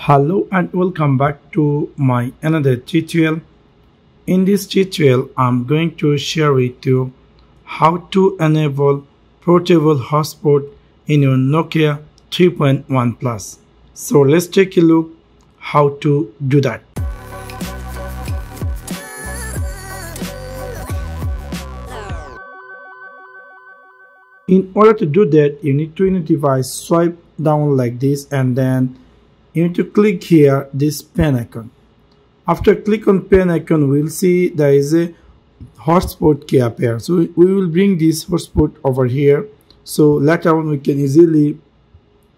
Hello and welcome back to my another tutorial. In this tutorial, I'm going to share with you how to enable portable hotspot in your Nokia 3.1 Plus. So let's take a look how to do that. In order to do that, you need to in a device swipe down like this and then you need to click here this pen icon. After click on pen icon we'll see there is a hotspot key appear. So we will bring this hotspot over here. So later on we can easily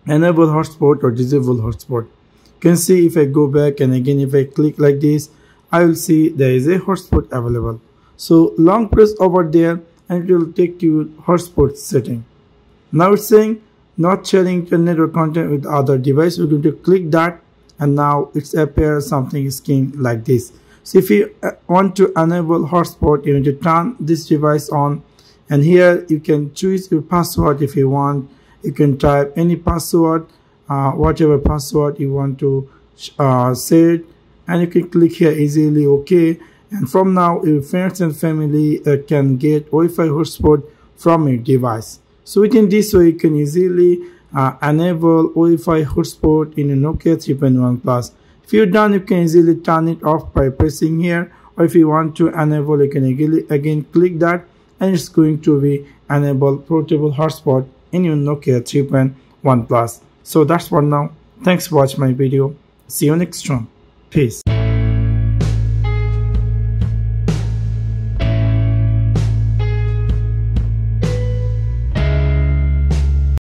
enable hotspot or disable hotspot. You can see if i go back and again if i click like this i will see there is a hotspot available. So long press over there and it will take you hotspot setting. Now it's saying not sharing your network content with other device we're going to click that and now it's appear something skin like this. So if you uh, want to enable hotspot you need to turn this device on and here you can choose your password if you want. You can type any password uh, whatever password you want to uh, set and you can click here easily okay. And from now your friends and family uh, can get Wi-Fi hotspot from your device so within this way you can easily uh, enable Wi-Fi hotspot in a Nokia 3.1 Plus. If you're done, you can easily turn it off by pressing here or if you want to enable, you can again click that and it's going to be enable portable hotspot in your Nokia 3.1 Plus. So that's for now. Thanks for watching my video. See you next time. Peace.